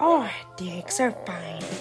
Oh, the eggs are fine.